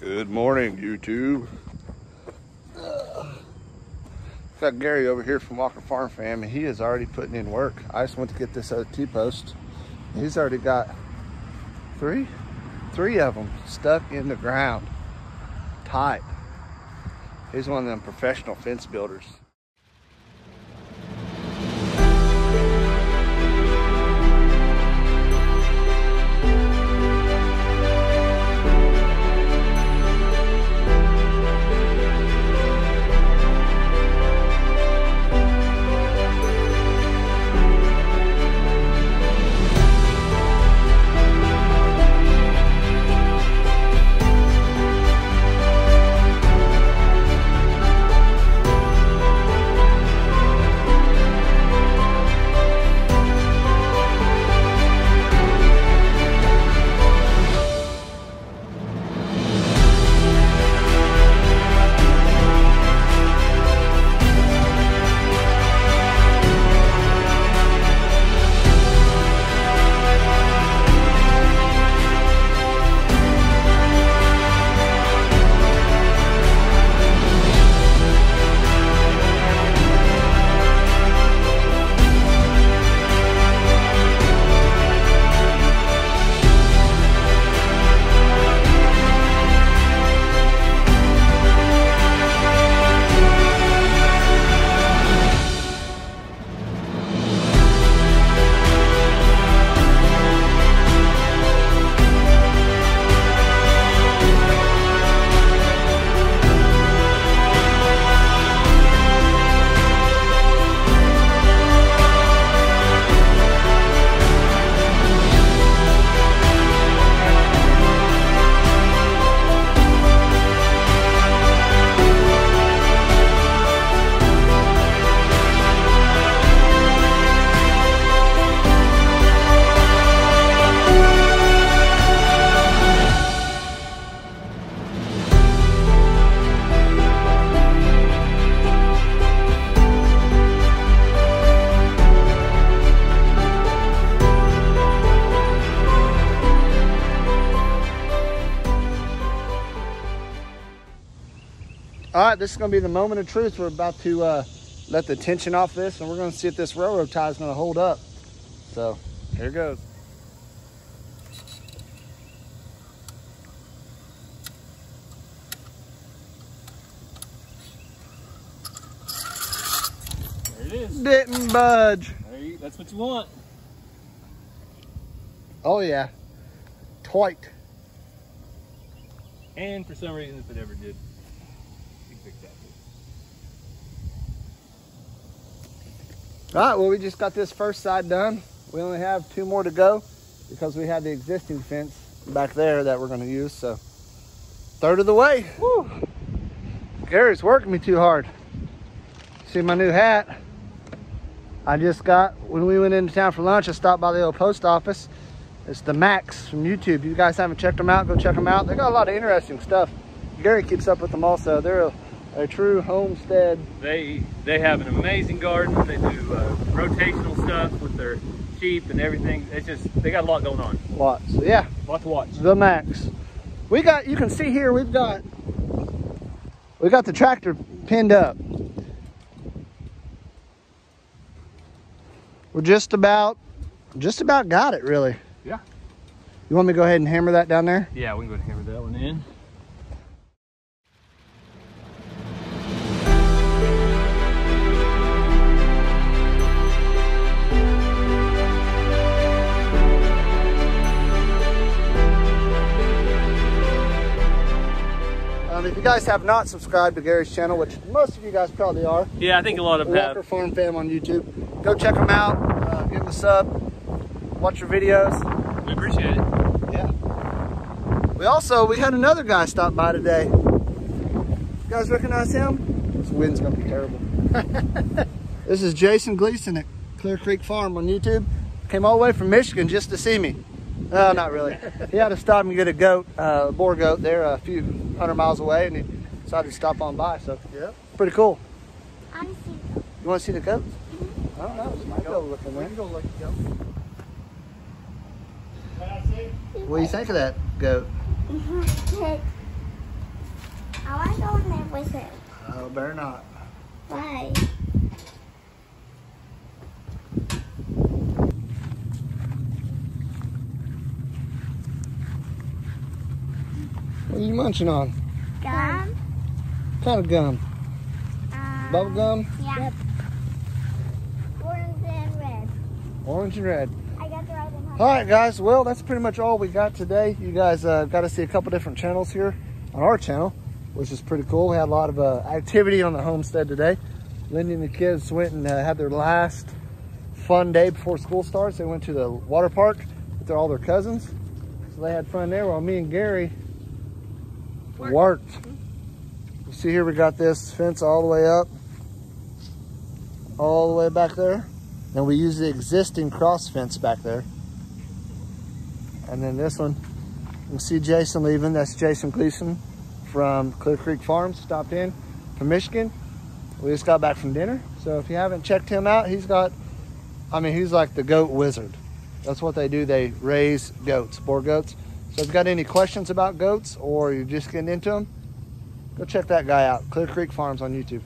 Good morning, YouTube. Uh, got Gary over here from Walker Farm Fam, and he is already putting in work. I just went to get this other T-post. He's already got three, three of them stuck in the ground, tight. He's one of them professional fence builders. Right, this is gonna be the moment of truth. We're about to uh, let the tension off this and we're gonna see if this railroad tie is gonna hold up. So here goes. There it is. Didn't budge. You, that's what you want. Oh yeah, tight. And for some reason, if it ever did, you can fix that. too. All right, well, we just got this first side done. We only have two more to go because we have the existing fence back there that we're gonna use, so third of the way. Woo. Gary's working me too hard. See my new hat? I just got, when we went into town for lunch, I stopped by the old post office. It's the Macs from YouTube. You guys haven't checked them out, go check them out. They got a lot of interesting stuff. Gary keeps up with them also. They're a, a true homestead They they have an amazing garden. They do uh, rotational stuff with their sheep and everything. It's just they got a lot going on. Lots, yeah, A lot to watch. the Macs. We got, you can see here, we've got, we got the tractor pinned up. We're just about, just about got it really. Yeah. You want me to go ahead and hammer that down there? Yeah, we can go ahead and hammer that one in. You guys have not subscribed to Gary's channel, which most of you guys probably are, Yeah, I think a lot of them Walker have. Farm Fam on YouTube, go check them out, uh, give them a sub, watch your videos. We appreciate it. Yeah. We also, we had another guy stop by today. You guys recognize him? This wind's gonna be terrible. this is Jason Gleason at Clear Creek Farm on YouTube. Came all the way from Michigan just to see me. No, not really. He had to stop and get a goat, uh, a Boer goat there a few hundred miles away and he decided to stop on by, so yeah, pretty cool. I see. You wanna see the goats? I don't know, might go looking there. What do you think of that goat? I want to go in there with him. Oh, better not. Why? What are you munching on? Gum? What kind of gum? Um, Bubble gum? Yeah. Orange and red. Orange and red. I got the right one. All right, guys. Well, that's pretty much all we got today. You guys uh, got to see a couple different channels here on our channel, which is pretty cool. We had a lot of uh, activity on the homestead today. Lindy and the kids went and uh, had their last fun day before school starts. They went to the water park with their, all their cousins. So they had fun there while me and Gary Worked. worked. You see here we got this fence all the way up, all the way back there. And we use the existing cross fence back there. And then this one, you can see Jason leaving. That's Jason Gleason from Clear Creek Farms. Stopped in from Michigan. We just got back from dinner. So if you haven't checked him out, he's got, I mean, he's like the goat wizard. That's what they do. They raise goats, Boer goats. So if you've got any questions about goats or you're just getting into them, go check that guy out. Clear Creek Farms on YouTube.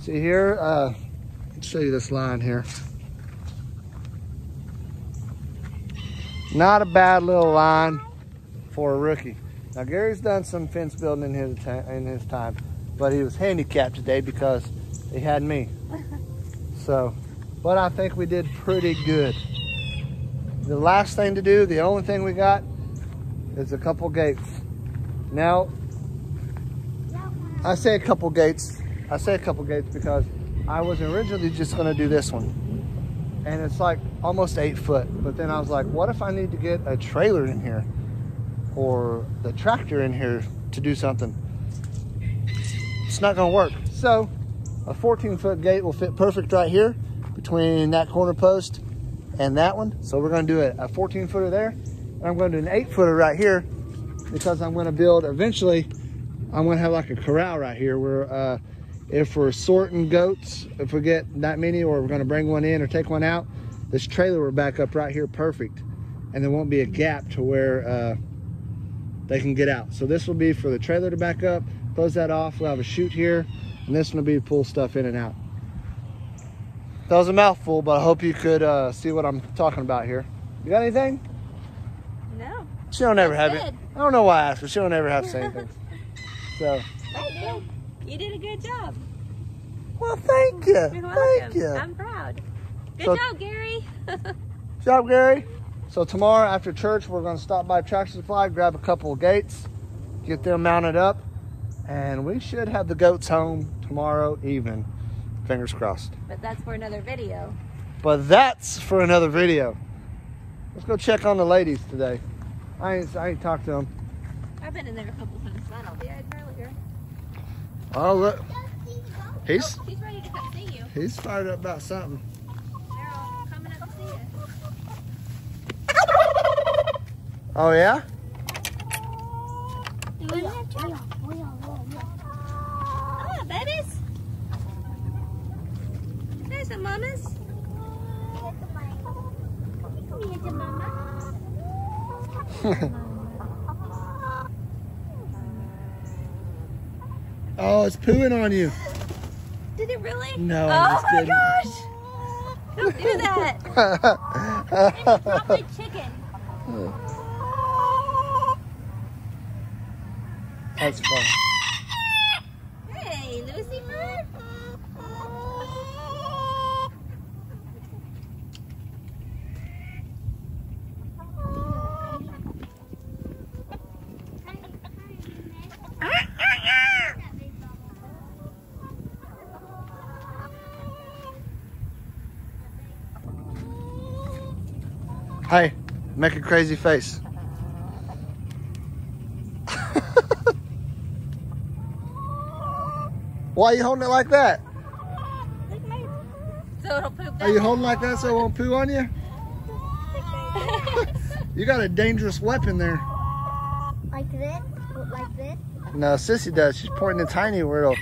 See here, uh, let's show you this line here. Not a bad little line for a rookie. Now Gary's done some fence building in his in his time, but he was handicapped today because he had me. So, but I think we did pretty good. The last thing to do, the only thing we got, is a couple gates. Now, I say a couple gates. I say a couple gates because I was originally just to do this one. And it's like almost eight foot. But then I was like, what if I need to get a trailer in here or the tractor in here to do something? It's not to work. So a 14 foot gate will fit perfect right here between that corner post and that one. So we're to do a, a 14 footer there. And I'm to do an eight footer right here because I'm to build eventually I'm gonna have like a corral right here where uh, if we're sorting goats, if we get that many or we're gonna bring one in or take one out, this trailer will back up right here perfect. And there won't be a gap to where uh, they can get out. So this will be for the trailer to back up, close that off, we'll have a chute here, and this one will be to pull stuff in and out. That was a mouthful, but I hope you could uh, see what I'm talking about here. You got anything? No. She don't ever have That's it. I don't know why I asked her. She don't ever have to say anything. So, I did. You did a good job. well, thank you. Thank you. I'm proud. Good So- job, Gary. Good job, Gary. So tomorrow after church, we're going to stop by Tractor Supply, grab a couple of gates, get them mounted up, and we should have the goats home tomorrow evening. Fingers crossed. but that's for another video. But that's for another video. Let's go check on the ladies today. I ain't, I ain't talked to them. I've been in there a couple times. I know. Yeah, earlier. Oh, look. He's, Oh, she's ready to come see you. he's fired up about something. They're all coming up to see you. Oh, yeah? Oh, babies. Mamas. Oh, it's pooing on you. Did it really? No, Oh just my gosh. Don't do that. Chicken. That's fun. Hey, Lucifer. Hey, make a crazy face. Why are you holding it like that? So it'll poop Are you holding like that so it won't poo on you? You got a dangerous weapon there. Like this? Like this? No, Sissy does. She's pointing a tiny where it'll.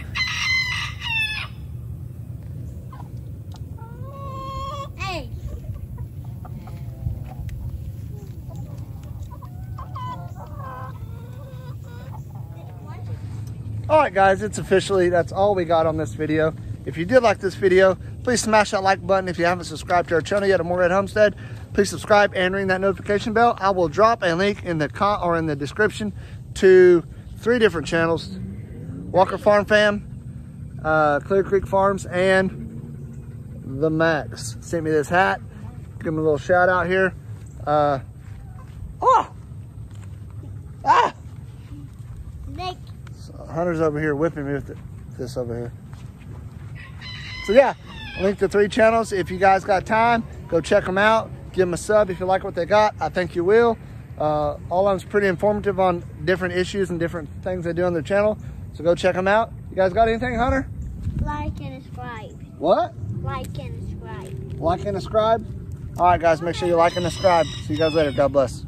All right, guys, it's officially, that's all we got on this video. If you did like this video, please smash that like button. If you haven't subscribed to our channel yet at Morehead Homestead, please subscribe and ring that notification bell. I will drop a link in the con or in the description to three different channels, Walker Farm Fam, uh, Clear Creek Farms, and The Macs. Sent me this hat. Give him a little shout out here. Uh, oh! Hunter's over here whipping me with it, this over here. So yeah, link to three channels. If you guys got time, go check them out. Give them a sub if you like what they got. I think you will. Uh, all of them's pretty informative on different issues and different things they do on their channel. So go check them out. You guys got anything, Hunter? Like and subscribe. What? Like and subscribe. Like and subscribe? All right, guys, make sure you like and subscribe. See you guys later. God bless.